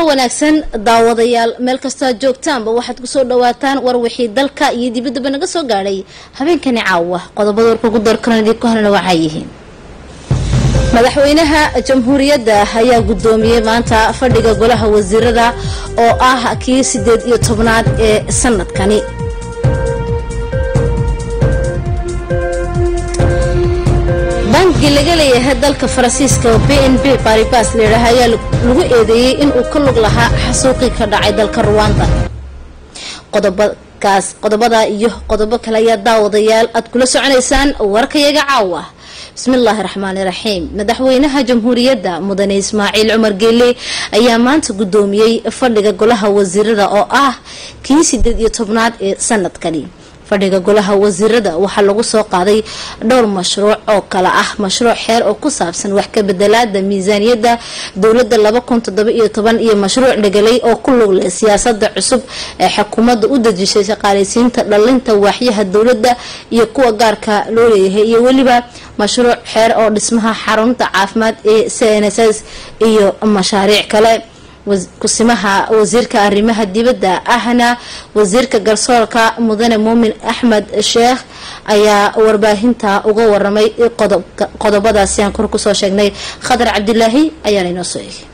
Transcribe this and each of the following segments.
oo wanaagsan daawadayaal meel kastoo joogtaanba waxaad ku soo dhawaataan war wixii dalka iyo dibaddaba naga soo gaadhay. Habeenkani caawa qodobada warka ugu doorkaran idinku halana waxaa yihiin madaxweynaha jamhuuriyadda ayaa guddoomiyey maanta fadhiga golaha wasiirada oo ah kii sideed iyo tobnaad ee sanadkani bangi laga leeyahay dalka faransiiska b n b baribas layidhaah ayaa lagu eedeeyey inuu ka lug lahaa xasuuqii ka dhacay dalka ruwanda qodobakaas qodobada iyo qodobo kale ayaa daawadayaal aad kula soconaysaan warkayaga caawa. Bismillaahi raxmaani raxiim madaxweynaha jamhuuriyadda mudane ismaaciil cumar geele ayaa maanta guddoomiyey fadhiga golaha wasiirada oo ah kii sideed iyo tobnaad ee sanadkani fadhiga golaha wasiirada. Waxaa lagu soo qaaday dhowr mashruuc oo kale ah. Mashruuc xeer oo ku saabsan wax ka bedelaada kun toddoba iyo mashruuc dhegalay oo ku lug leh siyaasada cusub ee xukuumadda u dejisay shaqaaleysiinta dhalinta waaxyaha dowladda iyo kuwa gaarka loo leeyahay. Iyo weliba mashruuc xeer oo dhismaha xarunta caafimaad ee c n s s iyo mashaariic kale kusimaha wasiirka arrimaha dibadda ahna wasiirka garsoorka mudane muumin axmed sheekh ayaa warbaahinta uga waramay qodobadaasi aan kor ku soo sheegnay khadar cabdilaahi ayaana inoo soo eegay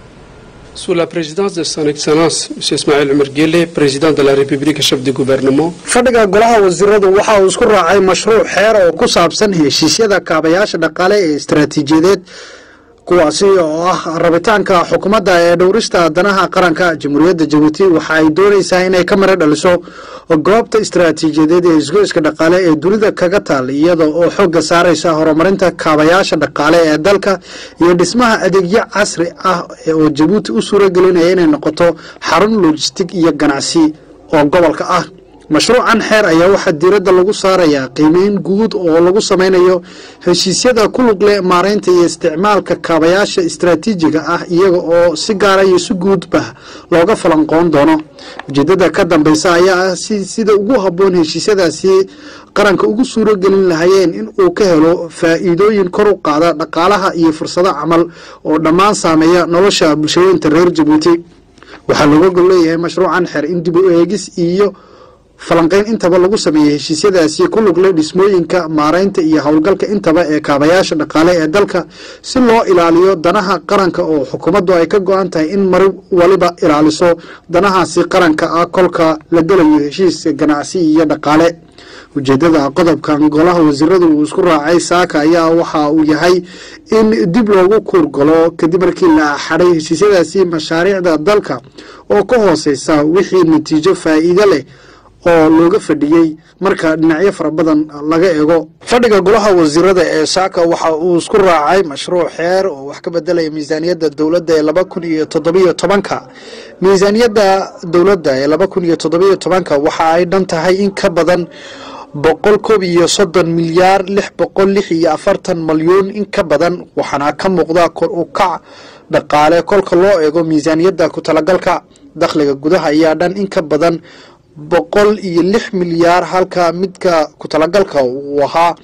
Sous la présidence de son excellence M. Ismaël Omar Guelleh, président de la République, chef du gouvernement. fadhiga golaha wasiiradu waxa uu isku raacay mashruuc xeer oo ku saabsan heshiisyada kaabayaasha dhaqaale ee istaraatiijiyadeed kuwaasi oo ah rabitaanka xukuumadda ee dhowrista danaha qaranka jamhuuriyadda jabuuti waxa ay doonaysaa inay ka mara dhaliso goobta istaraatiijiyadeed ee isgoyska dhaqaale ee dunida kaga taal iyada oo xooga saaraysa horumarinta kaabayaasha dhaqaale ee dalka iyo dhismaha adeegyo casri ah oo jabuuti u suuragelinaya inay noqoto xarun lojistig iyo ganacsi oo gobolka ah mashruucan xeer ayaa waxaa diiradda lagu saarayaa qiimeyn guud oo lagu sameynayo heshiisyada ku lug leh maareynta iyo isticmaalka kaabayaasha istaraatiijiga ah iyaga oo si gaara iyo si guudba looga falanqoon doono. Ujeedada ka dambeysa ayaa ah si sida ugu habboon heshiisyadaasi qaranka ugu suuragelin lahayeen in uu ka helo faa'iidooyin kor u qaada dhaqaalaha iyo fursado camal oo dhammaan saameeya nolosha bulshooyinta reer jabuuti waxaa looga gol leeyahay mashruucan xeer in dib u eegis iyo falanqeyn intaba lagu sameeyey heshiisyadaasi ku lugle dhismooyinka maareynta iyo howlgalka intaba ee kaabayaasha dhaqaale ee dalka. Si loo ilaaliyo danaha qaranka oo xukuumaddu ay ka go-an tahay in mari waliba ilaaliso danahaasi qaranka ah kolka la gelayo heshiiska ganacsi iyo dhaqaale. Ujeedada qodobkan golaha wasiiradu uu isku raacay saaka ayaa waxa uu yahay in dib loogu kuurgalo kadib markii la xadhay heshiisyadaasi mashaariicda dalka oo ka hooseysa wixii natiijo faa'iido leh oo looga fadhiyey marka dhinacyo fara badan laga eego fadhiga golaha wasiirada ee saaka waxa uu isku raacay mashruuc xeer oo wax ka bedelaya miisaaniyadda dowladda ee laba kun iyo toddobiyo tobanka. Miisaaniyadda dowladda ee laba kun iyo toddobiyo tobanka waxa ay dhan tahay in ka badan boqol koob iyo soddon milyaar lix boqol lix iyo afartan malyuun in ka badan waxaana ka muuqda kor u kac dhaqaale. Kolka loo eego miisaaniyadda ku talagalka dakhliga gudaha ayaa dhan in ka badan boqol iyo lix milyaar halka midka ku talagalka uu ahaa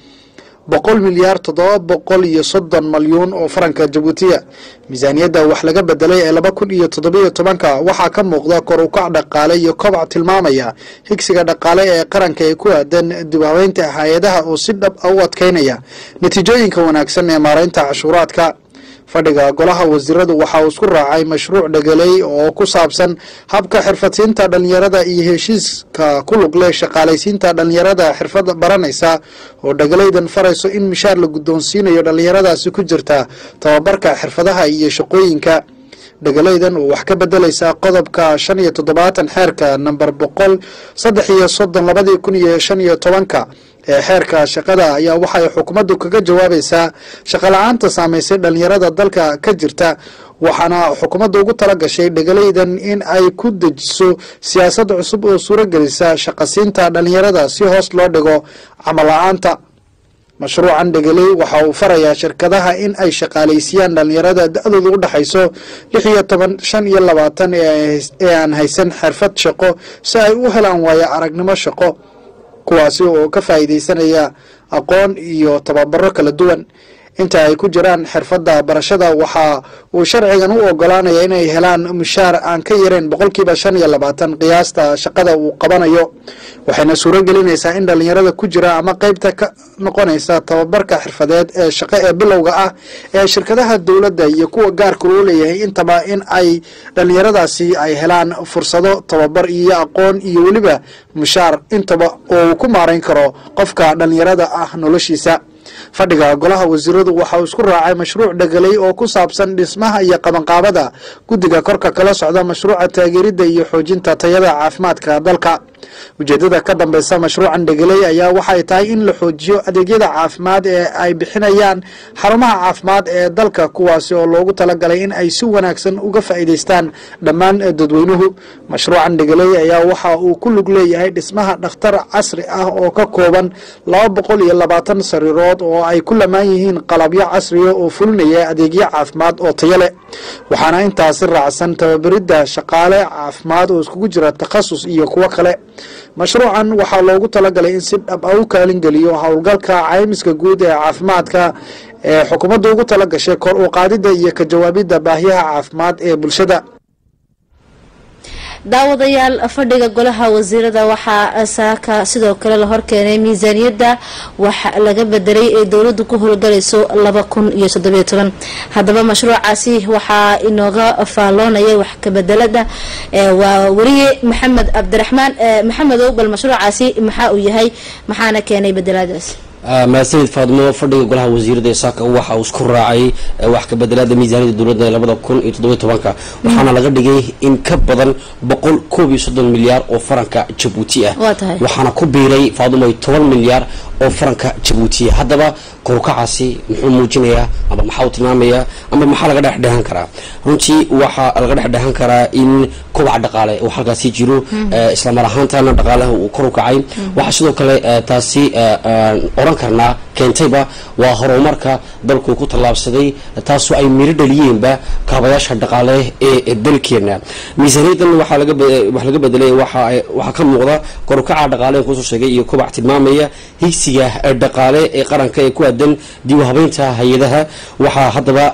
boqol milyaar toddoba boqol iyo soddon malyuun oo faranka jabuutiya miisaaniyadda wax laga bedelay ee laba kun iyo toddobiyo tobanka waxaa ka muuqda kor ukac dhaqaale iyo kobac tilmaamaya higsiga dhaqaale ee qaranka ee ku aadan dib habeynta hay'adaha oo si dhab a u adkeynaya natiijooyinka wanaagsan ee maareynta cashuuraadka fadhiga golaha wasiiradu waxa uu isku raacay mashruuc dhegeley oo ku saabsan habka xirfadsiinta dhalinyarada iyo heshiiska ku lug leh shaqaalaysiinta dhalinyarada xirfad baranaysa oo dhegelaydan farayso in mishaar la guddoonsiinayo dhalinyaradaasi ku jirta tababarka xirfadaha iyo shaqooyinka dhegelaydan oo wax ka bedelaysa qodobka shan iyo toddobaatan xeerka namber boqol saddex iyo soddon labadii kun iyo shan iyo tobanka ee xeerka shaqada ayaa waxay xukuumaddu kaga jawaabaysaa shaqala-aanta saameysay dhalinyarada dalka ka jirta waxaana xukuumadda ugu tala gashay dhegalaydan in ay ku dejiso siyaasad cusub oo suuragelisa shaqasiinta dhalinyarada si hoos loo dhigo camal la'aanta mashruucan dhegeley waxa uu farayaa shirkadaha in ay shaqaalaysiiyaan dhalinyarada da-dooda u dhexayso lix iyo toban shan iyo labaatan ee aan haysan xirfad shaqo si ay u helaan waayo aragnimo shaqo kuwaasi oo ka faa'iidaysanaya aqoon iyo tababaro kala duwan inta ay ku jiraan xirfadda barashada. Waxa uu sharcigan u ogolaanaya inay helaan mushaar aan ka yareen boqolkiiba shan iyo labaatan qiyaasta shaqada uu qabanayo. Waxayna suuro gelinaysaa in dhalinyarada ku jira ama qeybta ka noqonaysa tababarka xirfadeed ee shaqo ee bilowga ah ee shirkadaha dowladda iyo kuwa gaarka loo leeyahay intaba in ay dhalinyaradaasi ay helaan fursado tababar iyo aqoon iyo weliba mushaar intaba uu ku maarayn karo qofka dhalinyarada ah noloshiisa fadhiga golaha wasiiradu waxa uu isku raacay mashruuc dhegelay oo ku saabsan dhismaha iyo qabanqaabada. Guddiga korka kala socda mashruuca taageeridda iyo xoojinta tayada caafimaadka dalka ujeedada ka dambeysa mashruucan dhegelay ayaa waxay tahay in la xoojiyo adeegyada caafimaad ee ay bixinayaan xarumaha caafimaad ee dalka kuwaasi oo loogu talagalay in ay si wanaagsan uga faa'iidaystaan dhammaan dadweynuhu. Mashruucan dhegelay ayaa waxa uu ku lug leeyahay dhismaha dhakhtar casri ah oo ka kooban laba boqol iyo labaatan sariirood oo ay ku lamaan yihiin qalabyo casriya oo fulinaya adeegyo caafimaad oo tayo leh. Waxaana intaasi raacsan tababaridda shaqaale caafimaad oo iskugu jira takhasus iyo kuwo kale mashruucan waxaa loogu talagalay in si dhab a u kaalingeliyo howlgalka caymiska guud ee caafimaadka ee xukuumadda ugu tala gashay kor u qaadidda iyo ka jawaabidda baahiyaha caafimaad ee bulshada daawadayaal fadhiga golaha wasiirada waxaa saaka sidoo kale la horkeenay miisaaniyadda wax laga bedelay ee dowladdu ku howlgalayso laba kun iyo toddobiyo toban. Haddaba mashruucaasi waxaa inooga faalloonaya wax kabedelada waa weriye maxamed cabdiraxmaan maxamed ogbal mashruucaasi maxaa uu yahay? Maxaana keenay bedeladaasi mahadsanid faadmo fadhiga golaha wasiirada saaka waxa uu isku raacay wax ka bedelaada miisaaniyada dowladda ee labada kun iyo toddobiyo tobanka. Waxaana laga dhigay in ka badan boqol koob iyo soddon milyaar oo faranka jabuuti ah. Waxaana ku biiray faadmo toban milyaar oo faranka jabuuti ah haddaba korukacaasi muxuu muujinayaa ama maxaa uu tilmaamayaa ama maxaa laga dhexdhehan karaa? Runtii waxaa laga dhexdhehan karaa in kobaca dhaqaale uu halkaasi jiro islamar ahaantana dhaqaalaha uu kor u kacay. Waxaa sidoo kale taasi oran karnaa keentayba waa horumarka dalku ku tallaabsaday taasoo ay miro dhaliyeenba kaabayaasha dhaqaale ee dalkeena. Miisaaniyadan waxaa laga bedelay waxaa ka muuqda korukaca dhaqaale ku soo sheegay iyo kobac tilmaamaya higsiga dhaqaale ee qaranka ee ku aadan dib habeynta hay'adaha waxaa haddaba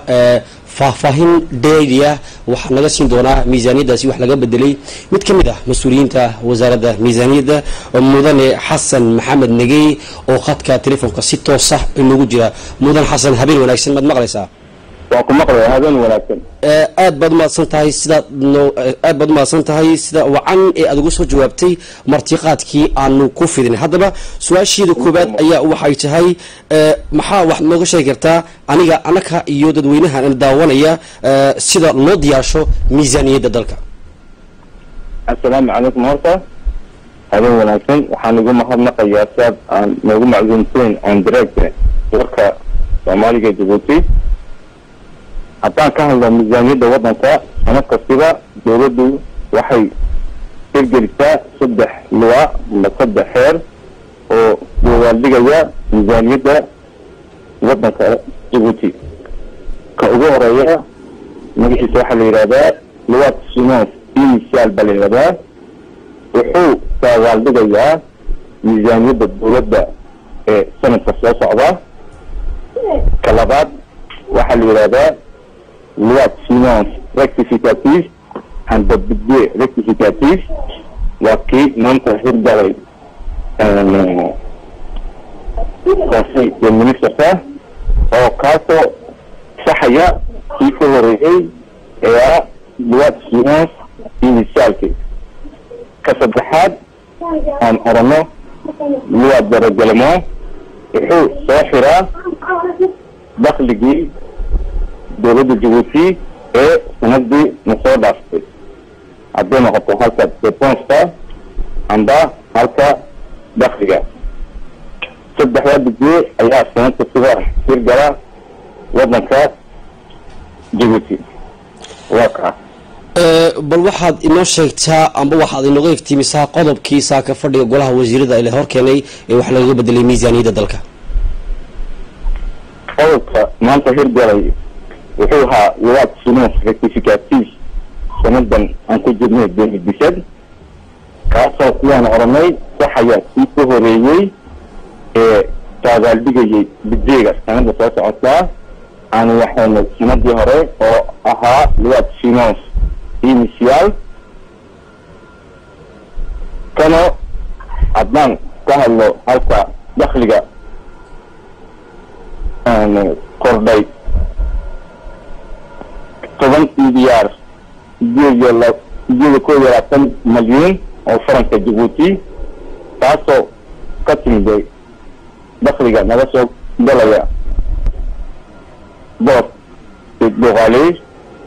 faahfaahin dheeriya waxaa naga siin doonaa miisaaniyadaasi wax laga bedelay mid ka mid ah mas'uuliyiinta wasaaradda miisaaniyadda mudane xasan maxamed negey oo khadka telefoonka si toos ah inagu jira. Mudan xasan habeen wanaagsan maad maqlaysaa waa ku maqlaya habeen wanaagsan. Aad baad umahadsan tahay sidaad no aad baad umahadsan tahay sida wacan ee aad uga soo jawaabtay martiqaadkii aanu ku fidin. Haddaba su'aasheeda koowaad ayaa waxay tahay maxaa wax nooga sheegi kartaa aniga anaka iyo dadweynaha daawanaya sida loo diyaarsho miisaaniyadda dalka? Assalaamu calaykum horta. Habeen wanaagsan waxaan igu mahadnaqayaa siaad aan noogu macluumteen on direct warka soomaaliga jabuuti هدان كهل الميزانية دا ودنكا أنا كثيرا دوردو وحي تلقلتا صدح لواء مصدح حير ووالدقا يا ميزانية دا ودنكا جبوتي كأقوه رأيها مجيش سوحة الإرادة لواء تسيناس إنسيال بالإرادة وحو كوالدقا يا ميزانية دا دوردو سنة فسلاسة loi finance rectificative and the budget rectificative waa kii maanta hirgalay conseil de ministerka oo kaasoo saxaya kii ka horeeyey ee ah loi finance initialki ka saddexaad aan orano loi de reglement wuxuu soo xiraa dakligii dawladda jabuuti ee sanadii na soo dhaaftay. Hadday noqoto halka deponska amba halka dakliga saddexdaa budje ayaa sanad kastiba hirgala waddanka jabuuti waa kaa bal waxaad inoo sheegtaa amba waxaad inooga iftiimisaa qodobkii saaka fadhiga golaha wasiirada ee la hor keenay ee wax lagaga bedelay miisaaniyadda dalka? Qodobka maanta hirgalay wuxuu ahaa luwaad finance rectificative sanadan aan ku jirnay benidisad kaasoo sidaan oranay saxaya kii ka horeeyey ee daabaaldigayay bijeega sanada soo socotaa aan waxayna sanadii hore oo ahaa luwaad finance initial. Kano haddaan ka hadlo halka dakhliga kordhay toban milyaar sideed sideed iyo labaatan malyan oo faranka jabuuti taasoo ka timiday dakhliga naga soo galaya. Boor doqaale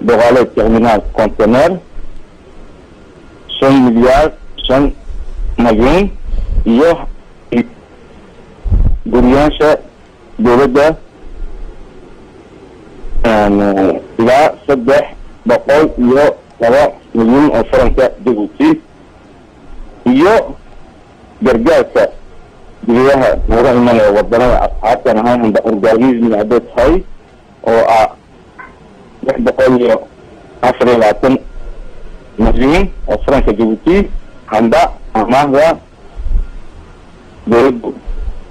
doqaale terminal contener shan milyaar shan malyan iyo guriyaansha dowladda ilaa saddex boqol iyo laba milyan oo faranka jabuuti iyo gargaarka guryaha nooga imanaya wadanada asxaabtan ahaan amba organismi hadday tahay oo ah lix boqol iyo afar iyo labaatan milyan oo faranka jabuuti hamba amaahda dowladdu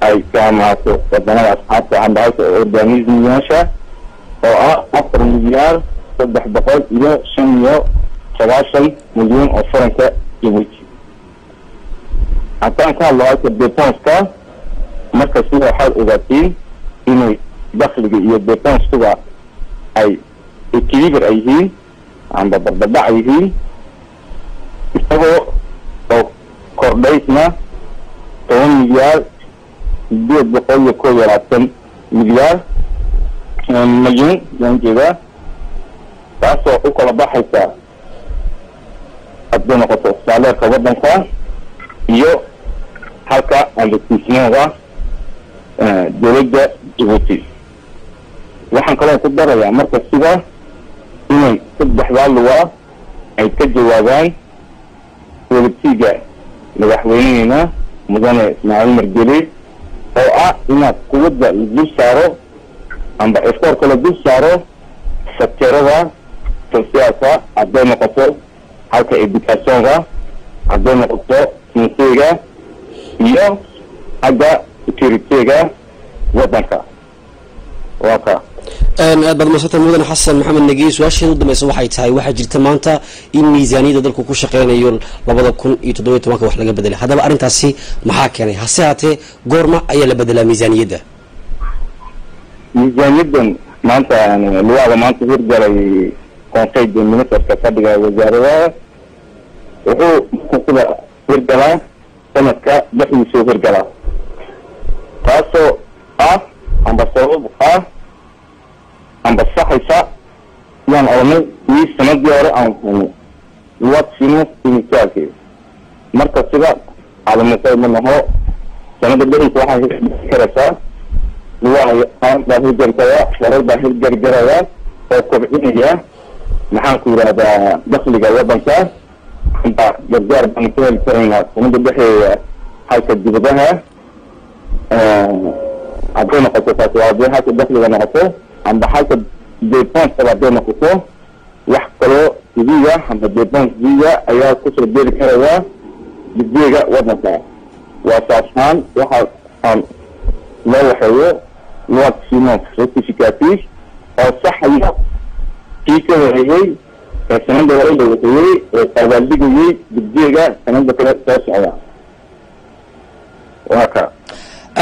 ay ka amaato wadanada asxaabta hamba halka organismiyaasha oo ah afar milyaar saddex boqol iyo shan iyo sagaashan milyan oo faranka jabuuti haddaan ka hadlo halka deponska marka sida waxaad ogaatiin inay dakhliga iyo deponstuga ay equiliber ay yihiin amba barbadhac ay yihiin isagoo oo kordhaysna toban milyaar sideed boqol iyo kow iyo labaatan milyaar milyan yaan jeedaa taasoo u kala baxaysa hadday noqoto saaleerka waddanka iyo halka investissmentka dowladda jabuuti waxaan kaloo ku darayaa marka sida inay saddexdaa lugaa ay ka jawaabaan welibtiga madaxweyneheena mudane ismaaciil margeli oo ah inaad quwadda la dul saaro amba eskoorka la dul saaro sakterada sosiaalka hadday noqoto halka educationka hadday noqoto sinseyga iyo xagga securityga waddanka waa ka aad baad madsanta mudane xasan maxamed negiye su'aasheeda u dambeysa waxay tahay waxaa jirta maanta in miisaaniyadda dalku ku shaqeynayo labada kun iyo toddoba iyo tobanka wax laga bedelay. Haddaba arrintaasi maxaa keenay? Hase haatee goorma ayaa la bedelaa miisaaniyadda miisaaniyaddan maanta luwaada maanta hirgalay conseil de ministerka fadhiga wasaaradaha wuxuu sida hirgalaa sanadka dhexdiisuu hirgalaa taasoo ah amba sabab ah amba saxaysa yaan oranay wii sanadii hore aan hayno luwaad sino initiaalkeed marka sida calamasay ma naho sanada dhexdiisa waxaa hirgeli karaysaa luwaa baa hirgargara warar baa hirgargaraya oo kobcinaya maxaan ku yidhahdaa dakhliga waddanka amba gargaar baan ka heli karaynaa sanada dhexeeya halka dibadaha hadday noqoto taasi waa hadday halka dakhliga noqoto amba halka deponskaba hadday noqoto wax kaloo idiga amba depons diga ayaa ku soo geli karaya budjeega waddanka waa saashaan waxa aan loo waxeeyo luwad finance rectificatif oo saxaya kii ka horeeyey ee sanada hore la waxeeyey ee qabaaldhigayey budjeega sanada kale soo socda waa ka.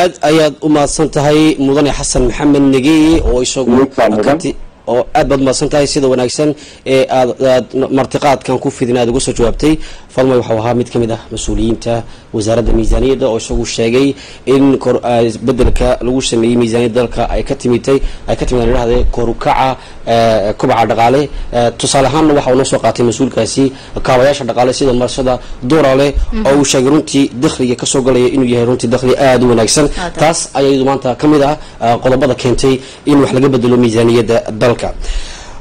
Aad ayaad u mahadsan tahay mudane xasan maxamed negeye oo isagu kati- oo aad baad mahadsan tahay sida wanaagsan ee aad aad martiqaadkan ku fidin aad uga soo jawaabtay falmay waxau ahaa mid ka mid ah mas'uuliyiinta wasaaradda miisaaniyadda oo isagu sheegay in ah, bedelka lagu sameeyey miisaaniyadda dalka ay ka timitay ay ka timid aan idhahde korukaca eh, kobaca dhaqaale. Eh, tusaale ahaanna waxa uu noo soo qaatay mas'uulkaasi kaabayaasha dhaqaale sida marshada doorale oo uu sheegay runtii dakhliga ka soo galaya inuu yahay runtii dakhli aada u wanaagsan. Taas. ayaa iyadu maanta ka mid ah ah, qodobada keentay in wax laga bedelo miisaaniyadda dalka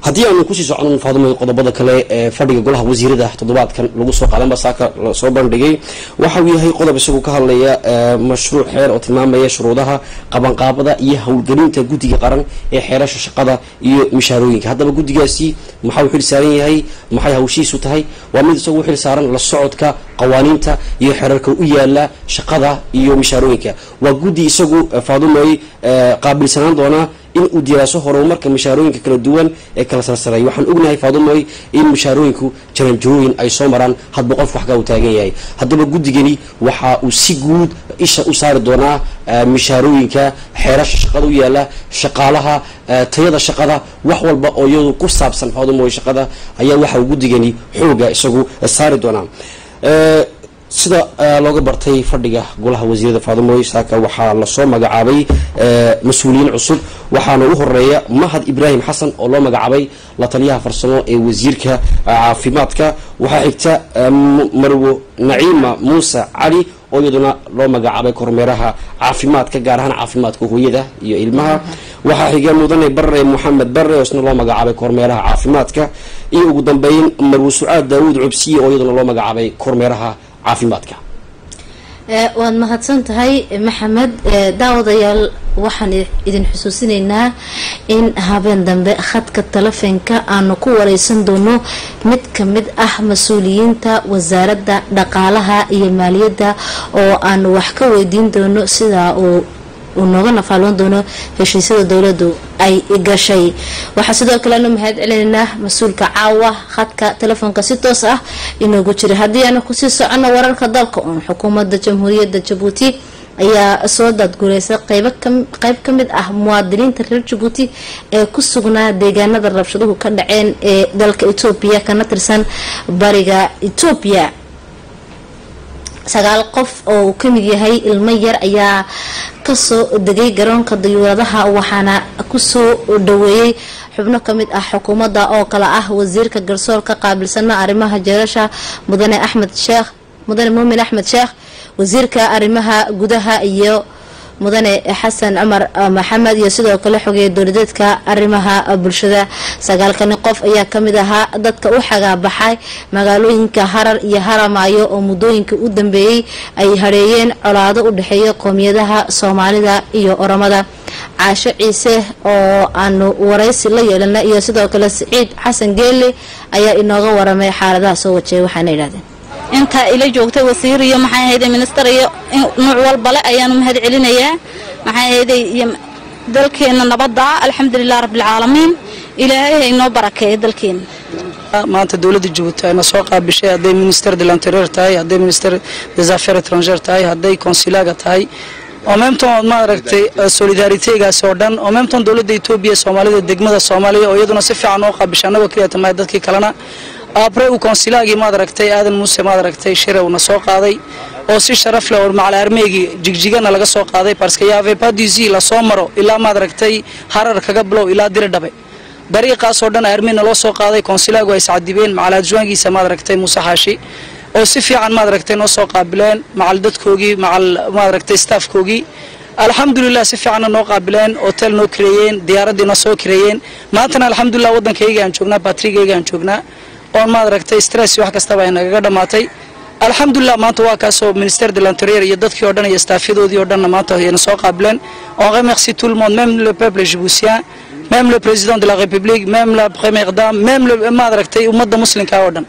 haddii aanu ku sii socon faadumay qodobada kale ee fadhiga golaha wasiirada toddobaadkan lagu soo qaadan basaaka soo bandhigay. Waxa uu yahay qodob isagu ka hadlaya eh, mashruuc xeer oo tilmaamaya shuruudaha qabanqaabada iyo howlgelinta guddiga qaran ee xeerasha shaqada iyo mishaarooyinka haddaba guddigaasi maxaa uu xil saaran yahay? Maxay hawshiisu tahay? Waa mid isagu u xil saaran la socodka qawaaniinta iyo xeerarka u yaalla shaqada iyo mishaarooyinka waa guddi isagu eh, faadumay eh, qaabilsanaan doona in uu diyaaso horumarka mushaarooyinka kala duwan ee kala sarsareeya waxaan ognahay faadumoy in mushaarooyinku jaranjarooyin ay soo maraan hadba qof waxkaa uu taagan yahay. Haddaba guddigani waxa uu si guud isha u saari doonaa mushaarooyinka xeerasha shaqada u yaalla shaqaalaha tayada shaqada. Wax walba oo iyadu ku saabsan faadumoy shaqada ayaa waxa uu guddigani xooga isagu saari doonaa sida looga bartay fadhiga golaha wasiirada faadumoy saaka waxaa la soo magacaabay mas'uuliyiin cusub. Waxaana u horreeya mahad ibraahim xasan oo loo magacaabay la taliyaha farsamo ee wasiirka caafimaadka. Waxaa xigta marwo naciima muuse cali oo iyaduna loo magacaabay kormeeraha caafimaadka gaar ahaan caafimaadka hooyada iyo ilmaha. Waxaa xiga mudane bare moxamed bare isna loo magacaabay kormeeraha caafimaadka. Iyo ugu dambeyn marwo sucaad daawuud cubsiye oo iyaduna loo magacaabay kormeeraha caafimaadka. Waad mahadsan tahay maxamed. Daawadayaal waxaan idin xusuusinaynaa in habeen dambe khadka telefoonka aanu ku wareysan doono mid ka mid ah mas'uuliyiinta wasaaradda dhaqaalaha iyo maaliyadda oo aanu wax ka weydiin doono sida uu uu nooga nafaalon doono heshiisyada dowladdu ay gashay. Waxaa sidoo kale anu mahad celinaynaa mas'uulka caawa khadka telefoonka si toos ah inoogu jira. Haddii aanu ku sii socono wararka dalka uun xukuumadda jamhuuriyadda jabuuti ayaa soo daadgureysay qeyb ka mid ah muwaadiniinta reer jabuuti ee ku sugnaa deegaanada rabshaduhu ka dhaceen ee dalka etoobiya kana tirsan bariga etoobiya sagaal qof oo uu ka mid yahay ilmo yar ayaa ka soo degay garoonka dayuuradaha waxaana ku soo dhaweeyey xubno ka mid ah xukuumadda oo kale ah wasiirka garsoorka qaabilsana arrimaha jeerasha mudane axmed sheekh mudane muumin axmed sheekh wasiirka arrimaha gudaha iyo mudane xasan cumar maxamed iyo sidoo kale xogeeya dowladeedka arrimaha bulshada. Sagaalkani qof ayaa ka mid ahaa dadka u xagaabaxay magaalooyinka harar iyo haramaayo oo muddooyinka u dambeeyey ay hareeyeen colaado u dhexeeya qoomiyadaha soomaalida iyo oromada caasho ciise oo aanu waraysi la yeelana iyo sidoo kale siciid xasan geelle ayaa inooga waramay xaaladaha soo wajeeya waxaana yidhahdeen intaa ila joogtay wasiir iyo maxay ahayde minister iyo nuuc walbale ayaanu mahad celinayaa. Maxay ahayde iyo dalkeena nabadda alxamdulilah rabbilcaalamiin ilaahay haynoo barakeeya dalkeena. Maanta dowladda jabuuti ayna soo qaabishay hadday minister de l'interieur tahay hadday minister des affaires étrangères tahay hadday consilaaga tahay. Oo meemton maaragtay solidaariteegaas oo dhan oo dowladda etoobiya soomaalida degmada soomaaliya oo iyaduna si fiican oo qaabisha annagoo keliya tamahay dadkii kalena abre uu maad aragtay aadan muuse maad aragtay shire uuna soo qaaday. Oo si sharaf leh oo macal armeegii jigjigana laga soo qaaday que yaave soo maro ilaa maad aragtay harar kaga bilow ilaa diri dhabe. Dariiqaas oo dhan armeena loo soo qaaday konsilaagu ay sacdibeen macal adjuwaangiisa maad aragtay muuse xaashi oo si fiican maad aragtay noo soo qaabileen macal dadkoogii macal maad aragtay staafkoogii alxamdulilah si fiicanna noo qaabileen hotel noo kareeyeen diyaaradiina soo kareeyeen maantana alxamdulilah waddankayga aan joognaa batrigayga aan joognaa oon maad aragtay stress wax kastaba ay nagaga dhammaatay. Alxamdulilah maanta waa kaasoo ministère de l'interieur iyo dadkii oo dhan iyo staafyadoodii oo dhanna maanta ayna soo qaabileen on remercie tout le monde même le peuple jiboutien même le président de la république même la première dame même maad aragtay ummadda muslimka oo dhan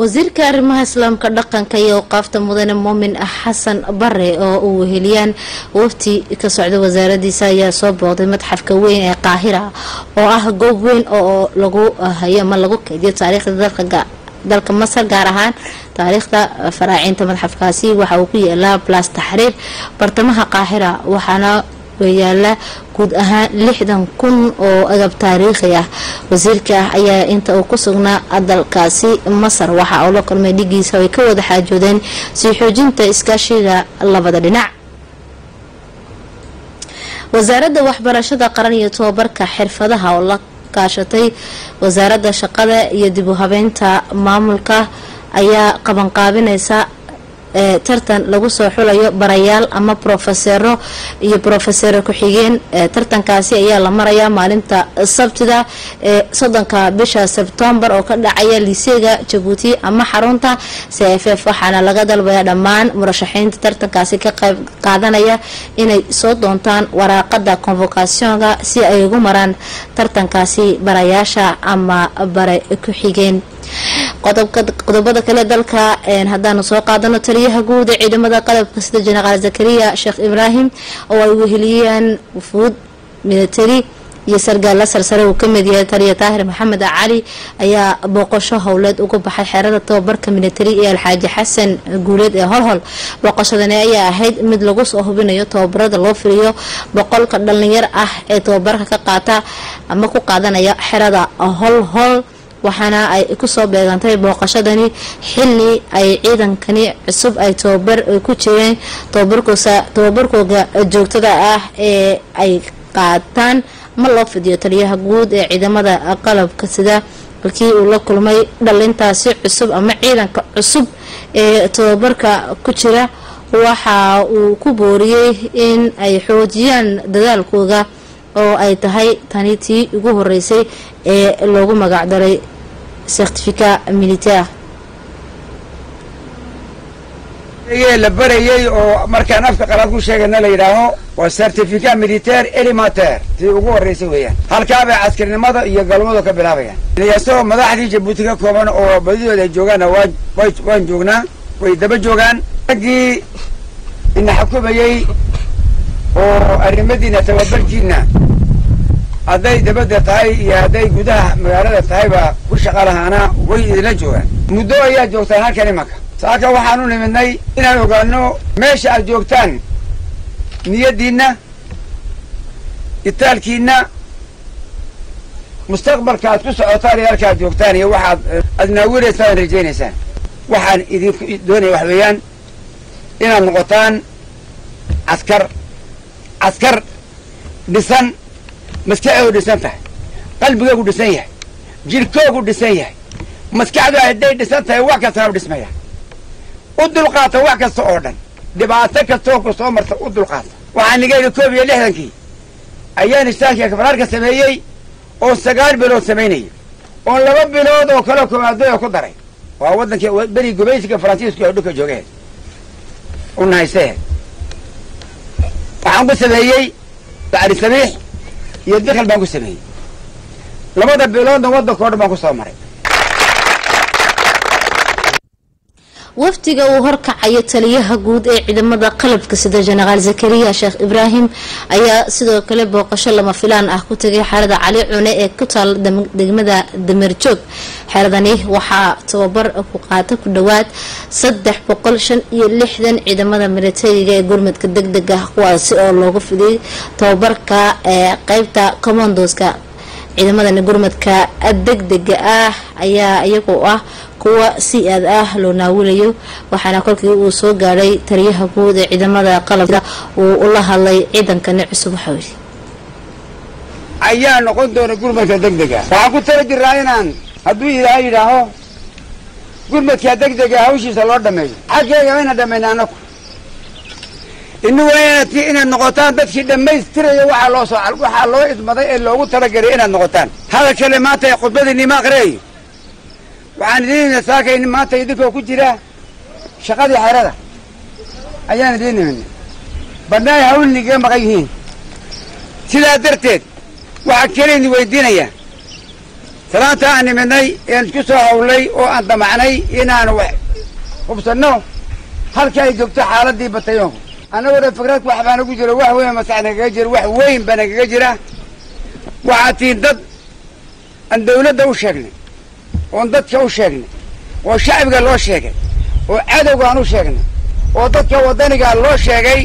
wasiirka arrimaha islaamka dhaqanka iyo awqaafta mudane muumin xasan bare oo uu weheliyaan wafti ka socda wasaaradiisa ayaa soo booqday madxafka weyn ee qaahira oo ah goob weyn oo lagu hayo ama lagu keydiyo taariikhda dalka dalka masar gaar ahaan taariikhda faraacinta madxafkaasi waxa uu ku yaalaa blas taxriir bartamaha qaahira waxaana yaalla guud ahaan lixdan kun oo agab taariikhi ah. Wasiirka ayaa inta uu ku sugnaa dalkaasi masar waxa uu la kulmay dhigiisa oo ay ka wada xaajoodeen sii xoojinta iskaashiga labada dhinac. Wasaaradda waxbarashada qaran iyo tobabarka xirfadaha oo la kaashatay wasaaradda shaqada iyo dib u habeynta maamulka ayaa qabanqaabinaysa tartan lagu soo xulayo barayaal ama brofesero iyo brofesero ku-xigeen tartankaasi ayaa la marayaa maalinta sabtida ee soddonka bisha sebtembar oo ka dhacaya liseega jabuuti ama xarunta. C f f waxaana laga dalbaya dhammaan murashaxiinta tartankaasi ka qayb qaadanaya inay soo doontaan waraaqada convocationka si ay ugu maraan tartankaasi barayaasha ama bare ku-xigeen qodobada kale dalka haddaanu soo qaadano taliyaha guud ee ciidamada qalabka sida jenaraal zakariya sheekh ibraahim oo ay weheliyeen wufuud militari iyo sargaalla sarsare uu ka mid yahay taliya taahir maxamed cali ayaa booqasho howleed uga baxay xeerada tababarka militari ee alxaaji xasan guuleed ee holhol booqashadani ayaa ahayd mid lagu soo hubinayo tababarada loo filiyo boqolka dhalinyar ah ee tababarka ka qaata ama ku qaadanaya xerada holhol waxaana ay ku soo beegantay booqashadani. Xili ay ciidankani cusub ay tababar ku jireen. Tababarkooga joogtada ah ee ay qaataan ma loo fidiyo taliyaha guud ee ciidamada qalabka sida halkii uu la kulmay dhalintaasi cusub ama ciidanka cusub ee tababarka ku jira. Waxa uu ku booriyey in ay xoojiyaan dadaalkooda oo ay tahay tani tii ugu horeysay ee loogu magacdaray certificat militaire. La barayay oo markaan afka qalaad ku sheegayna la yidhaaho waa certificat militaire elementaire tii ugu horreysay weeyaan. Halkaabay caskarnimada iyo galmadu ka bilaabayaan. Isagoo madaxdii jabuuti ka kooban oo badidooda ay joogaanna waan joognaa way daba joogaan. Raggii ina xukumayey oo arrimadiina tababarkiina hadday dabadda tahay iyo hadday gudaha magaalada tahayba ku shaqa lahaana way idinla joogaan. muddo ayaa joogtaan halkan imanka saaka waxaan u nimidnay inaan ogaano meesha aad joogtaan niyaddiinna itaalkiinna mustaqbalka aad ku socotaan iyo halka aad joogtaan iyo waxaad aad naawiraysaan rajaynaysaan. waxaan idinku doonaya wax weeyaan inaad noqotaan caskar caskar dhisan maskaxdoodu dhisan tahay qalbigoogu dhisan yahay jirhkoogu dhisan yahay maskaxdu hadday dhisan tahay wax kastana dhismaya. U dulqaata wax kasta oo dhan dhibaato kastoo ku soo marta u dulqaata. Waxaan niga yidhi koob iyo lixdankii ayaan ishtaanka kabraarka sameeyey oo sagaal bilood samaynayay oo laba bilood oo kale komaadoya ku daray. Waa waddankii beri gubaysiga faransiisku ee dhulka joogeen u nahaysee waxaan ku sameeyey bacri sabiix iyo dikal baan ku sameeyey. Labada biloodna waddanka o dhan baan ku soo maray wafdiga uu horkacayo taliyaha guud ee ciidamada qalabka sida jenaraal zakariya sheekh ibraahim ayaa sidoo kale booqasho lama filaan ah ku tagay xerada cali cune ee ku taal degmada dameerjoog xeradani waxaa tababar ku qaata ku dhowaad saddex boqol shan iyo lixdan ciidamada militariga ee gurmadka deg deg ah kuwaasi oo loogu fidiyay tababarka ee qeybta commandoska. Ciidamadani gurmadka degdega ah ayaa iyagoo ah kuwa si aad ah loo naawinayo waxaana kolkii uu soo gaadhay taliyaha guud ee ciidamada qalabka uu ula hadlay ciidankani cusub waxau yidhi ayaa noqon doona gurmadka degdega. Waxaan ku tala jiraa inaan hadduu ilaahay yidhaaho gurmadka degdega hawshiisa loo dhameeyo. Xaggeega wayna dhamayna anaku inu waynat inaad noqotaan dadkii dhammaystiraya waxaa loo soo waxaa loo idmaday ee loogu talagelay inaad noqotaan. Hadalkale maanta ee khudbadiinii ma aqriyayo waxaan idiin saakayn maanta idinkoo ku jira shaqadii xerada ayaan idiin niminay badnaay hawlnigaga maqan yihiin. Sidaa darteed waxaa keliya idin weydiinayaa salaanta aan nimidnay een isku soo hawlay oo aan damacnay inaanu wax hubsanno. Halka ay joogto xaaladii batayoonku annagoo dhan fikrad wax baa nagu jiro wax weyn masax nagaga jira wax weyn baa nagaga jira. Waxaad tihiin dad aan dawladda u sheegnay oon dadka u sheegnay oo shacbiga loo sheegay oo cadowgaan u sheegnay oo dadka waddanigaa loo sheegay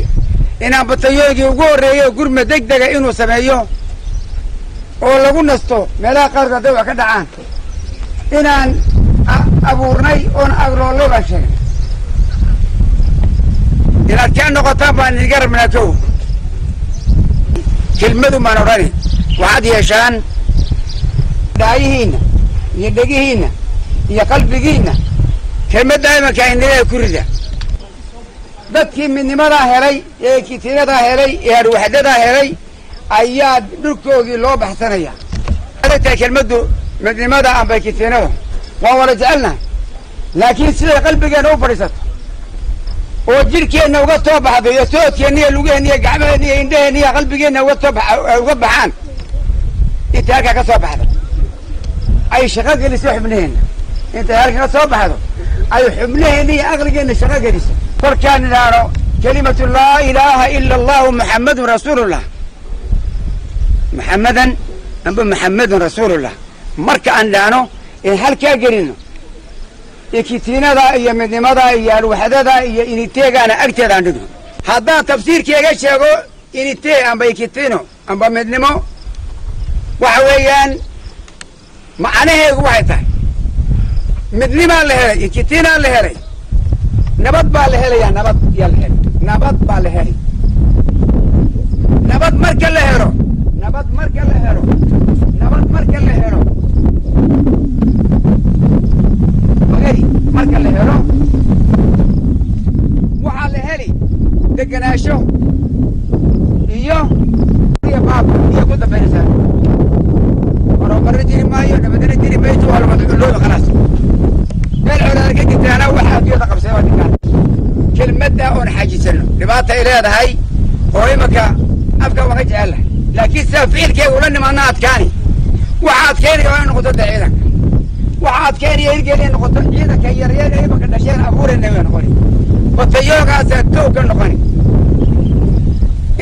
inaan batayoonkii ugu horreeyay gurma deg dega inuu sameeyo oo lagu nasto meelaha qaarkood hadday wax ka dhacaan inaan abuurnay oon agroollo baan sheegnay inaad kaa noqotaan baan idiga rabnaa kow kelmadu maan odhani waxaad yeeshaan dhaayihiinna iyo dhegihiinna iyo qalbigiinna kelmadda imanka indhigaa ku rida. Dadkii midnimadaa helay ee kitinadaa helay ee harwaxdadaa helay ayaa dhulkoogii loo baxsanaya. Adagtahay kelmaddu midnimada amba kitinada waan wada jecelnahay. Laakiin siday qalbigeenna u fadhiisato. Oo jidhkeenna uga soo baxdo iyo soodkeenna iyo lugaheenna iyo gacmaheenna iyo indhaheenna iyo qalbigeenna uga soo uga baxaan. Intay halkaa ka soo baxdo ay shaqo geliso xubnaheenna intay halka ka soo baxdo ay xubnaheenna iyo aqligeenna shaqo geliso kolkaan idhaahno kelimatu laa ilaaha ila allahu muxammadun rasuulullah maxamadan amba maxamedun rasuulullah marka aan dhahno een halkaa gelino ikitiinada iyo midnimada iyo alwaxdada iyo initeegaana agteeda aan dhigno haddaan tafsiirkeega sheego initee amba ikitiino amba midnimo waxa weeyaan macnaheegu waxay tahay. Midnimaa la helay ikitiinaa la helay. Nabad baa la helayaa nabad yaa la helay. Nabad baa la helay. Nabad marka la helo nabad marka la helo nabad marka la helo. Heli marka la helo waxaa la heli degenaansho iyo iyo baaba iyo ku dambaynaysaa kelmadda oon xajisano dhibaata ay leedahay oo imanka afka waa ka jecelahay laakiin sida ficilkeega ula nimaadna adkaani waxa adkeynaya waa in noqoto da ciidanka waxa adkeynaya hirgeeda in noqoto ciidanka yaryar ee imanka dhasheen abuurayna way noqoni batayoogaasa toog ka noqoni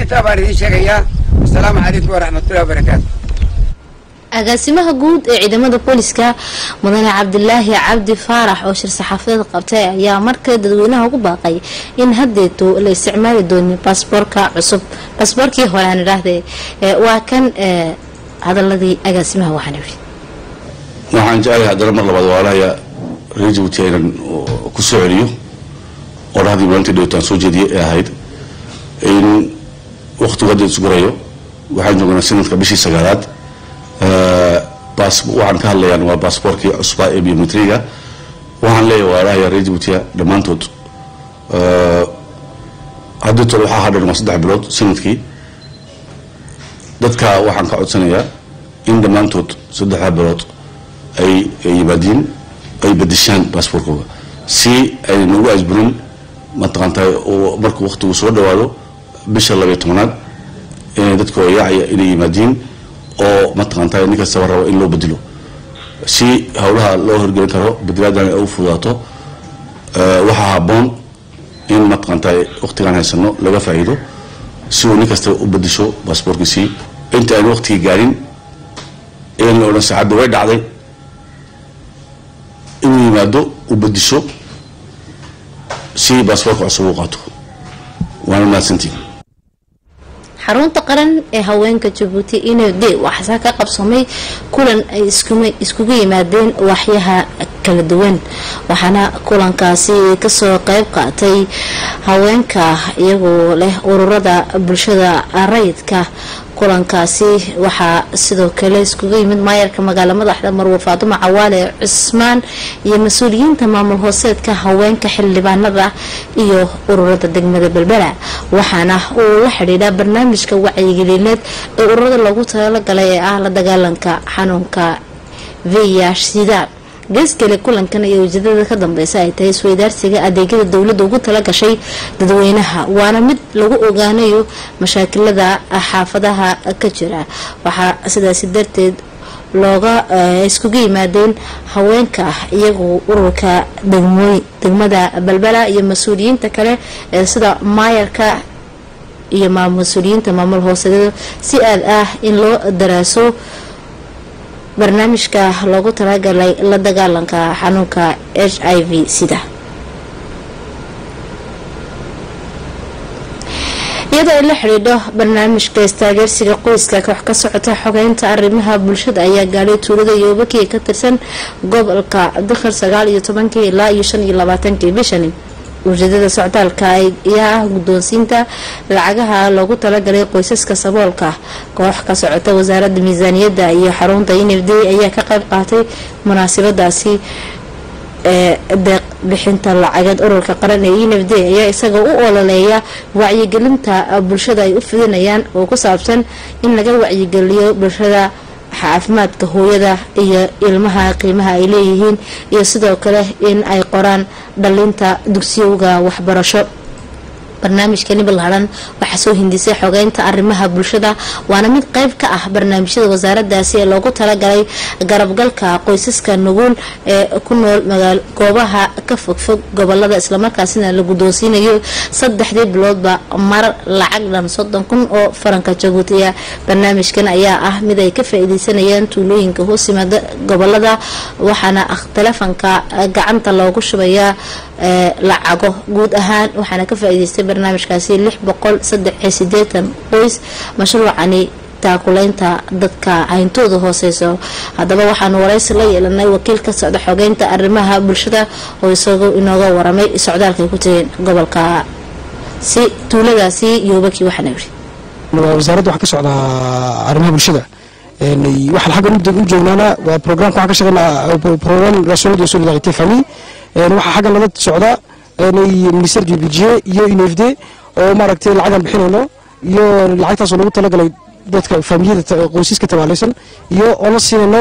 intaa baan idiin sheegayaa asalaamu calaykum waraxmatullahi wabarakaatu agaasimaha guud ee ciidamada booliska mudane cabdilaahi cabdi faarax oo shir saxaafadeed qabtay ayaa markale dadweynaha ugu baaqay in hadeeto la isticmaali doonin baasboorka cusub. Baasboorkii hore aan idhaahdee waa kan hadaladii agaasimaha waxaan yidhi waxaan jeclahay haddana mar labaad waalahaya reer jabuuti inaan ku soo celiyo. Oo dhahdii maalintii dhawtaan soo jeediyay ee ahayd. In waktigu hadda isgurayo waxaan joognaa sanadka bishii sagaalaad waxaan ka hadlayaan waa baasboorkii cusbaa ee biometriga. Waxaan leeyahay waalahaya reer jabuutiya dhammaantood. Haddii tole waxaa hadhan waa saddex bilood sannadkii. Dadka waxaan ka codsanayaa in dhammaantood saddexda bilood ay yimaadiin ay bedeshaan baasboorkooda si ayna nagu asburin mataqaantaa markuu waktigu soo dhawaado bisha labayo tobanaad dadka yaacaya inay yimaadiin oo mataqaantaa nin kastaba rabo in loo bedelo si howlaha loo horgelin karo bedelaadana ay u fudaato waxaa haboon in mataqaantaa waktigaan haysano laga faa'iido si uu nin kasta u bedesho baasboorkiisii inta aan waktigii gaarin in la odhan saacadda way dhacday inuu yimaado uu bedesho si baasboorka cusub u qaato. Waana mahadsantiin xarunta qaran ee haweenka jabuuti inod waxaase ka qabsamay kulan ay iskugu yimaadeen waaxyaha kala duwan. Waxaana kulankaasi ka soo qeyb qaatay haweenka iyagoo leh ururada bulshada rayidka kulankaasi waxaa sidoo kale iskugu yimid maayarka magaala madaxda marwe faadumo cawaale cismaan iyo mas'uuliyiinta maamul hooseedka haweenka xildhibaanada iyo ururada degmada belbela waxaana uu la xidhiidhaa barnaamijka wacyigelineed ee ururada loogu talagalay ee ah la dagaalanka xanuunka vih sida geeskale kulankan iyo ujeedada ka dambeysa ay tahay isweydaarsiga adeegyada dowladda ugu talagashay dadweynaha waana mid lagu ogaanayo mashaakilada xaafadaha ka jira. Waxaa sidaasi darteed looga iskugu yimaadeen haweenka iyagoo ururka degmada balbala iyo mas'uuliyiinta kale ee sida maayarka iyo mas'uuliyiinta maamul hooseedyada si aad ah in loo daraaso barnaamijka loogu talagalay la dagaalanka xanuunka h i v sida. Iyadoo ay la xidhiidho barnaamijka istaageersiga qoyska koox ka socota xogeynta arrimaha bulshada ayaa gaadhay tuulada yoobakii ka tirsan gobolka dakhar sagaal iyo tobankii ilaa iyo shan iyo labaatankii bishani ujeedada socdaalka ayaa ah guddoonsiinta lacagaha loogu talagalay qoysaska saboolka. Koox ka socota wasaaradda miisaaniyadda iyo xarunta infd ayaa ka qayb qaatay munaasabadaasi ee lacageed ururka qaran ee infd ayaa isaga u ololeeya wacyigelinta bulshada ay u fidinayaan oo ku saabsan in laga wacyigeliyo bulshada caafimaadka hooyada iyo ilmaha qiimaha ay leeyihiin iyo sidoo kale in ay qoraan dhalinta dugsiyowga waxbarasho barnaamijkani ballaadhan waxaa soo hindisay xogeynta arrimaha bulshada. Waana mid qayb ka ah barnaamijyada wasaaradaasi ee loogu talagalay garabgalka qoysaska nugul ee ku nool goobaha ka fogfog gobollada islamarkaasina la guddoonsiinayo saddexdii biloodba mar lacag dhan soddon kun oo faranka jabuutiya. Barnaamijkan ayaa ah mid ay ka faa-iideysanayaan tuulooyinka hoos yimaada gobollada waxaana telefonka gacanta loogu shubayaa lacago. Guud ahaan waxaana ka faa-iideystay barnaamijkaasi lix boqol saddex iyo sideetan qoys mashruucani taakulaynta dadka hayntooda hooseyso. Haddaba waxaanu waraysi la yeelanay wakiil ka socda xogeynta arrimaha bulshada oo isagoo inooga waramay socdaalkay ku tageen gobolka si tuuladaasi yoobaki waxaana yiri wasaaradda waxaa ka socdaa arrimaha bulshada. Waxaan xaggan u joognaana waa programka waxaan ka shaqeynaa program national de solidarité famille waxaa xaggan lala socdaa ministère du budget iyo unfd oo maaragtay lacagan bixinayno iyo lacagtaasoo lagu talagalay dadka faamiliyada qoysaska tabaalaysan iyo oo la siinayno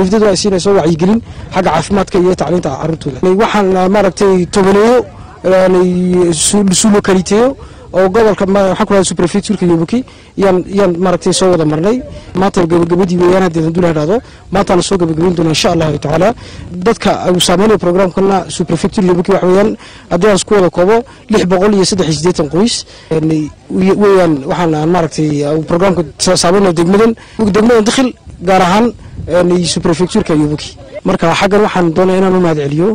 unfdadu ay siinayso wacyigelin xagga caafimaadka iyo tacliinta caruurtooda waxaan maaragtay tobaneeyo su lokaliteeyo oo gobolka waxaa ku yobuki yaan yaan maaragtay soo wada marnay. Maanta gabagabadii weeyaan haddii hadduu la idhaahdo maantaana soo gabagabayn doona insha allahu tacaala. Dadka uu saameynayo programkana superfectur yobuki waxa weeyaan haddii aan isku wada koobo lix boqol iyo saddex iyo siddeetan qoys. Weeyaan waxaan maaragtay programka saameynaya degmadan. Degmadan dakhil gaar ahaan superfecturka yobuki marka xaggan waxaan doonaya inaan u mahad celiyo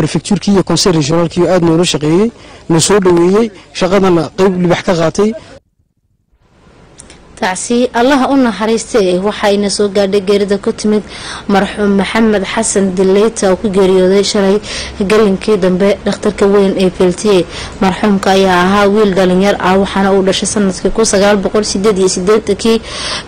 prefecturkii iyo conseil regionaalkii aad noola shaqeeyey na soo dhoweeyey shaqadana qeyb libax ka qaatay tacsi allaha u naxariistay waxayna soo gaadhay geerida ku timid marxuum maxamed xasan dileyta oo ku geeriyooday shalay galinkii dambe dhakhtarka weyn ee beltiye marxuumka ayaa ahaa wiil dhalinyar ah waxaana uu dhashay sannadkii kii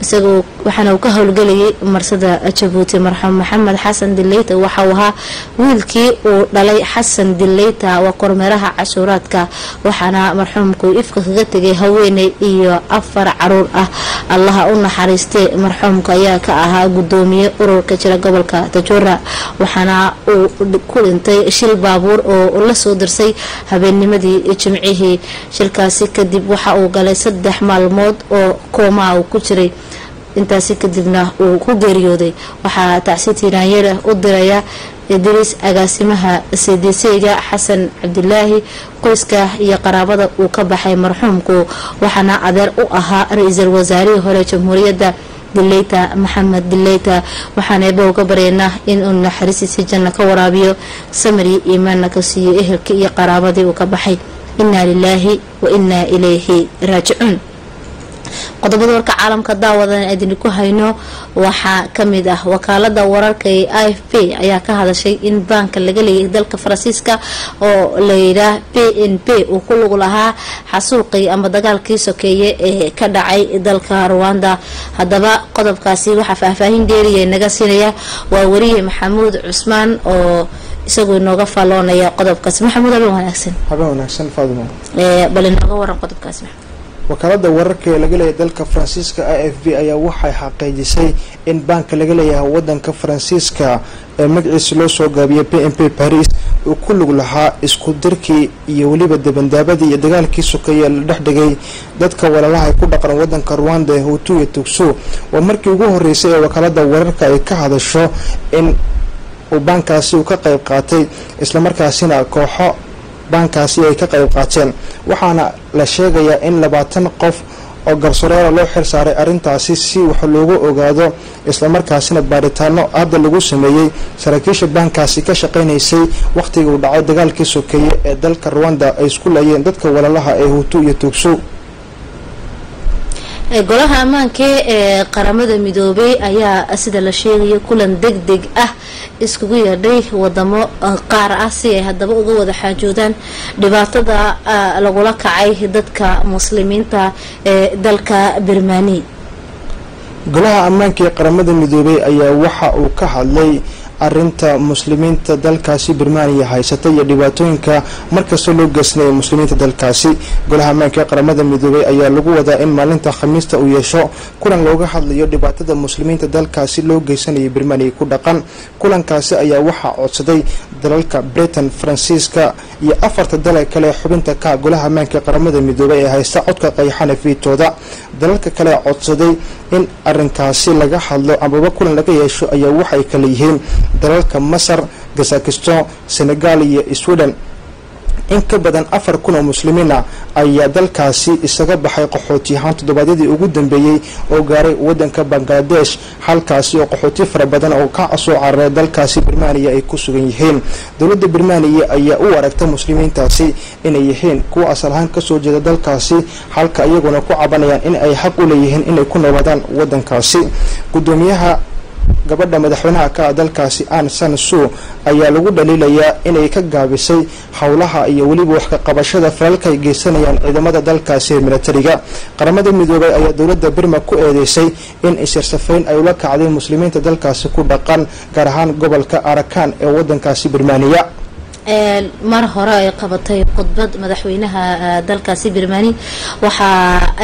isagoo waxaana uu ka howlgelayay marsada jabuuti. Marxuum maxamed xasan dileyta waxauu ahaa wiilkii uu dhalay xasan dileyta waa kormeeraha cashuuraadka waxaana marxuumku ifka kaga tegay haweeney iyo afar carruur ah allaha u naxariistay marxuumka ayaa ka ahaa gudoomiye ururka jira gobolka tajoora waxaana uu ku dhintay shil baabuur oo la soo dirsay habeennimadii jimcihii. Shilkaasi kadib waxa uu galay saddex maalmood oo koomaa uu ku jiray. Intaasi kadibna uu ku geeriyooday. Waxaa tacsi tiiraanyare u diraya idriis agaasimaha cdcga xasan cabdilaahi qoyska iyo qaraabada uu ka baxay marxuumku waxaana adeer u ahaa ra'iisul wasaarihii hore jamhuuriyadda dileyta maxamed dileyta waxaan eeba uga baryaynaa inuu naxariistiisii janno ka waraabiyo samari iimaanna ka siiyo ehelkii iyo qaraabadii uu ka baxay. Inaa lilaahi wa inaa ilayhi raajicuun qodobada warka caalamka daawadan idinku hayno waxaa ka mid ah wakaalada wararka ee i f p ayaa ka hadashay in baanka laga leeyahay dalka faransiiska oo layidhaah p n p uu ku lug lahaa xasuuqii ama dagaalkii sokeeye ee ka dhacay dalka ruwanda haddaba qodobkaasi waxaa faahfaahin dheeriya naga siinaya waa wariye maxamuud cusmaan oo isagoo inooga falloonaya qodobkaasi. Maxamuud habeen wanaagsan. Habeen wanaagsan faadimo bal inooga waran qodobkaasi wakaalada wararka ee laga leeyahay dalka faransiiska i f b ayaa waxay xaqiijisay in baanka laga leeyahay wadanka faransiiska ee magaciisa loo soo gaabiyay p m p paris uu ku lug lahaa isku dirkii iyo weliba dabandaabadii iyo dagaalkii sokeeye la dhex dhigay dadka walaalaha ku dhaqan wadanka ruwanda ee hutu iyo tugso waa markii ugu horeysay ee wakaalada wararka ay ka hadasho in uu baankaasi uu ka qayb qaatay islamarkaasina kooxo baankaasi ay ka qayb qaateen. Waxaana la sheegayaa in labaatan qof oo garsoreera loo xil saaray arrintaasi si wax loogu ogaado islamarkaasina baaritaano hadda lagu sameeyey. Saraakiisha baankaasi ka shaqaynaysay wakhtigii uu dhacay dagaalkii sokeeye ee dalka ruwanda ay isku laayeen dadka walaalaha ee hutu iyo tuugso golaha ammaanka ee qaramada midoobay ayaa sida la sheegayo kulan deg deg ah iskugu yeedhay wadamo qaar ah si ay haddaba uga wada xaajoodaan. Dhibaatada lagula kacay dadka muslimiinta ee dalka birmani golaha ammaanka ee qaramada midoobay ayaa waxa uu ka hadlay arinta muslimiinta dalkaasi birmaniya haysata iyo dhibaatooyinka markasta loo geysnaya muslimiinta dalkaasi. Golaha ammaanka ee qaramada midoobay ayaa lagu wadaa in maalinta khamiista uu yeesho kulan looga hadlayo dhibaatada muslimiinta dalkaasi loo geysanaya birmaniya ku dhaqan. Kulankaasi ayaa waxaa codsaday dalalka britain faransiiska iyo afarta dal kale xubinta ka golaha ammaanka ee qaramada midoobay ee haysta codka qayxana fiitooda dalalka kale codsaday in arinkaasi laga hadlo amaba kulan laga yeesho ayaa waxay kala yihiin dalalka masar kazakistan senegal iyo sweden. In ka badan afar kun oo muslimiina ayaa dalkaasi isaga baxay qaxooti ahaan toddobaadyadii ugu dambeeyey oo gaaray wadanka bangladesh halkaasi oo qaxooti fara badan oo ka soo cararay dalkaasi birmaniya ay ku sugan yihiin. Dowladda birmaniya ayaa u aragta muslimiintaasi inay yihiin kuwa asal ahaan ka soo jeeda dalkaasi halka iyaguna ku cabanayaan in ay xaq u leeyihiin inay ku noolaadaan wadankaasi gudoomiyaha gabadha madaxweynaha ka ah dalkaasi an san suu ayaa lagu dhaliilayaa inay ka gaabisay howlaha iyo weliba wax ka qabashada falalka ay geysanayaan ciidamada dalkaasi ee militariga qaramada midoobay ayaa dowladda birma ku eedeysay in isirsafayn ay ula kacday muslimiinta dalkaasi ku dhaqan gaar ahaan gobolka arakan ee wadankaasi birmaniya mar hore ay qabatay khudbad madaxweynaha dalkaasi birmani waxa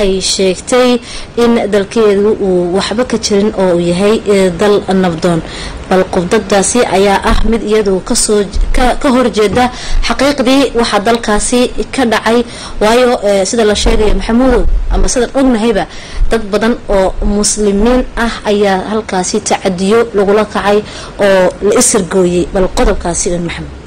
ay sheegtay in dalkeedu uu waxba ka jirin oo uu yahay dal nabdoon. Bal khudbadaasi ayaa ah mid iyadu ka soo ka horjeeda xaqiiqdii waxaa dalkaasi ka dhacay. Waayo sida la sheegaya maxamuudow ama sidaan ognahayba dad badan oo muslimiin ah ayaa halkaasi tacadiyo lagula kacay oo la isirgooyay. Bal qodobkaasi un maxamuud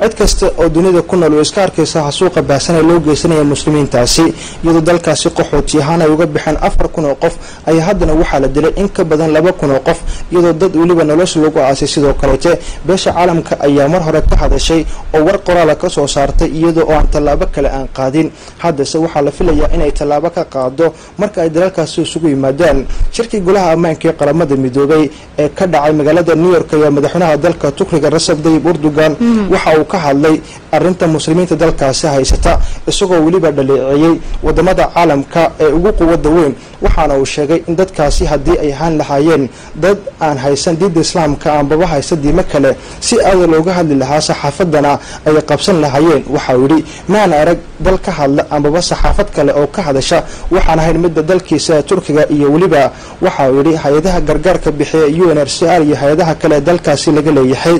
cid kasta oo dunida ku nool oo iska arkaysa xasuuqa baahsanee loo geysanaya muslimiintaasi iyadoo dalkaasi qaxooti ahaan ay uga baxeen afar kun oo qof ayaa haddana waxaa la dilay in ka badan laba kun oo qof iyadoo dad weliba nolosha lagu aasay sidoo kaleete. Beesha caalamka ayaa mar hore ka hadashay oo war qoraala ka soo saartay iyadoo oo aan tallaabo kale aan qaadin. Haddase waxaa la filayaa inay tallaabo ka qaado marka ay dalalkaasi isugu yimaadaan. Shirkii golaha ammaanka ee qaramada midoobay ee ka dhacay magaalada new york ayaa madaxweynaha dalka tukriga rasab dayib urdugan waxa uu ka hadlay arinta muslimiinta dalkaasi haysata isagoo weliba dhaleeceeyey waddamada caalamka ee ugu quwada weyn. Waxaana uu sheegay in dadkaasi haddii ay ahaan lahaayeen dad aan haysan diinta islaamka aanbaba haysta diimo kale si aada looga hadli lahaa saxaafadana ay qabsan lahaayeen. Waxauu yidhi maan arag dal ka hadla ambaba saxaafad kale oo ka hadasha. Waxaan ahayn midda dalkiisa turkiga iyo weliba. Waxauu yidhi hay'adaha gargaarka bixiya u n r c r iyo hay'adaha kale dalkaasi laga leeyahay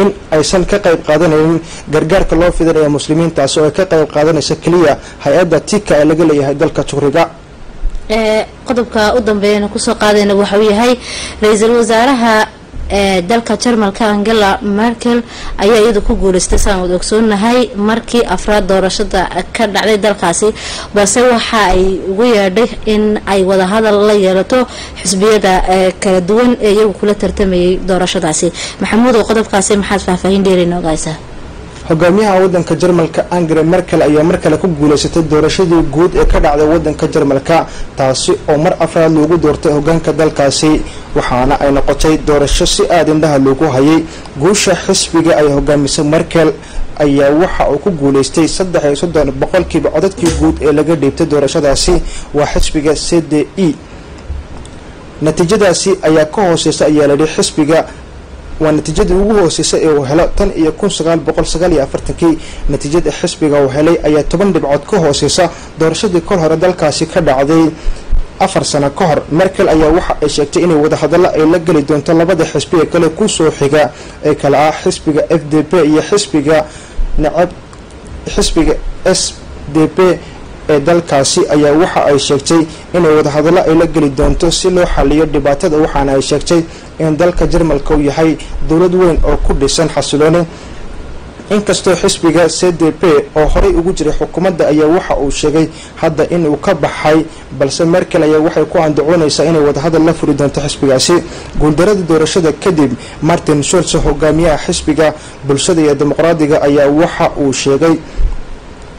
in aysan ka qayb qaadanaynin gargaarka loo fidinaya muslimiintaasi oo ay ka qayb qaadanayso keliya hay'adda tika ee laga leeyahay dalka tukriga qodobka u dambeeyana ku soo qaadayna waxauu yahay ra'iisul wasaaraha dalka jarmalka angela merkel ayaa iyadu ku guuleystay saan wad ogsoonahay markii afraad doorashada ka dhacday dalkaasi. Balse waxa ay ugu yeedhay in ay wadahadal la yeelato xisbiyada kala duwan ee iyagu kula tartamayay doorashadaasi. Maxamuudow qodobkaasi maxaad faahfaahin dheeri nooga haysaa hogaamiyaha wadanka jarmalka angela merkel ayaa mar kale ku guuleysatay doorashadii guud ee ka dhacday wadanka jarmalka taasi oo mar afraad loogu doortay hogaanka dalkaasi waxaana ay noqotay doorasho si aada indhaha loogu hayay. Guusha xisbiga ay hogaamisay merkel ayaa waxa uu ku guuleystay saddex iyo soddon boqolkiiba codadkii guud ee laga dhiibtay doorashadaasi. Waa xisbiga c d e. Natiijadaasi ayaa ka hooseysa ayaa layidhi xisbiga waa natiijadii ugu hooseysay ee uu helo tan iyo kun sagaal boqol sagaal iyo afartankii natiijada xisbiga uu helay ayaa toban dhibcood ka hooseysa doorashadii kol hore dalkaasi ka dhacday. Afar sano ka hor merkel ayaa waxa ay sheegtay inay wadahadallo ay la geli doonto labada xisbi ee kale ku soo xiga. Ee kale ah xisbiga f d p iyo xisbiga nacab xisbiga s d p ee dalkaasi ayaa waxa ay sheegtay inay wadahadallo ay la geli doonto si loo xaliyo dhibaatada waxaana ay sheegtay in dalka jarmalka uu yahay dowlad weyn oo ku dhisan xasilooni. Inkastoo xisbiga c d p oo horey ugu jiray xukuumadda ayaa waxa uu sheegay hadda inuu ka baxay balse merkel ayaa waxay ku andacoonaysaa inay wadahadal la furi doonto xisbigaasi. Guuldarada doorashada kadib martin sholz hogaamiyaha xisbiga bulshada iyo dimuqraadiga ayaa waxa uu sheegay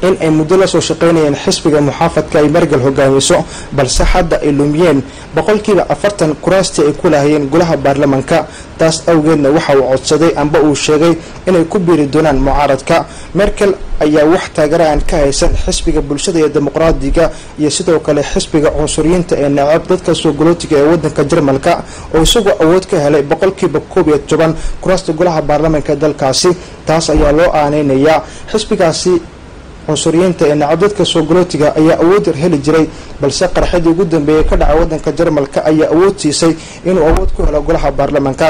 in ay muddo la soo shaqaynayeen xisbiga muxaafadka ay merkel hogaamiso balse hadda ay lumiyeen boqolkiiba afartan kuraastii ay ku lahayeen golaha baarlamanka. Taas awgeedna waxa uu codsaday amba uu sheegay inay ku biiri doonaan mucaaradka. Merkel ayaa wax taageera aan ka haysan xisbiga bulshada iyo dimuqraadiga iyo sidoo kale xisbiga cunsuriyiinta ee nacab dadka soo galootiga ee wadanka jarmalka oo isagoo awood ka helay boqolkiiba koob iyo toban kuraasta golaha baarlamanka ee dalkaasi. Taas ayaa loo aaneynayaa xisbigaasi cunsuriyiinta ee nacab dadka soo galootiga ayaa awood heli jiray balse qarxadii ugu dambeeyay ka dhacay wadanka jarmalka ayaa awood siisay inuu awood ku helo golaha baarlamanka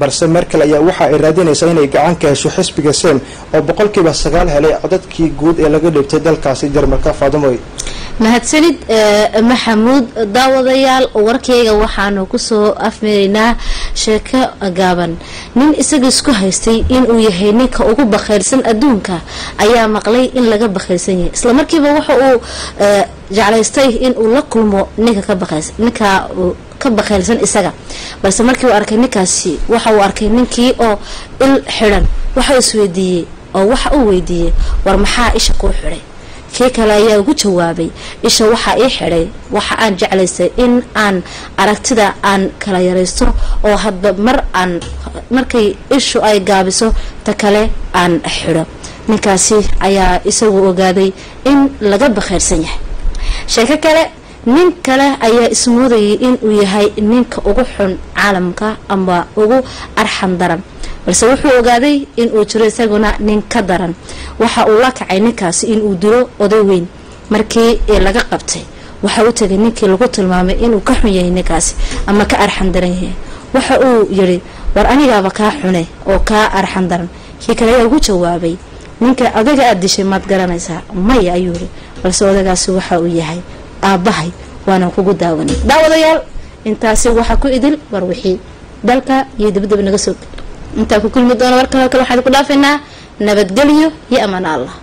balse merkel ayaa waxa ay raadinaysaa inay gacan ka hesho xisbiga sem oo boqolkiiba sagaal helay codadkii guud ee laga dhibtay dalkaasi jarmalka faadimoy mahadsanid maxamuud daawadayaal warkeyga waxaanu ku soo afmeeraynaa sheeko gaaban. Nin isaga isku haystay inuu yahay ninka ugu bakhaylsan adduunka ayaa maqlay in laga bakhaylsan yahay. Islamarkiiba waxa uu jeclaystay inuu la kulmo ninka ka bakhaylsan ninka ka bakhaylsan isaga. Balse markii uu arkay ninkaasi waxa uu arkay ninkii oo il xidhan waxa isweydiiyey oo waxa uu weydiiyey war maxaa isha kuu xidhay? Kii kale ayaa ugu jawaabay isha waxaa ii xidhay. Waxa aan jeclaystay in aan aragtida aan kala yaraysto oo hadba mar aan markay ishu ay gaabiso ta kale aan xidho. Ninkaasi ayaa isagu ogaaday in laga bakhayrsan yahay. Sheeko kale nin kale ayaa ismoodayay inuu yahay ninka ugu xun caalamka ama ugu arxan daran. Balse wuxuu ogaaday inuu jiro isaguna nin ka daran. Waxa uu la kacay ninkaasi inuu dilo oday weyn markii laga qabtay. Waxa u tagay ninkii lagu tilmaamay inuu ka xun yahay ninkaasi ama ka arxan daran yahay. Waxa uu yiri war anigaaba kaa xune oo kaa arxan daran. Kii kale ayaa ugu jawaabay ninka odaga aada dishay maad garanaysaa. Maya ayuu yiri balse odagaasi waxa uu yahay aabbahay waanan kugu daawanay. Daawadayaal intaasi waxaa ku idil warwixii dalka iyo dibadaba naga soo gel intaa ku kulmi doono war kaloo kale waxaan ku dhaafaynaa nabadgelyo iyo amaano allah.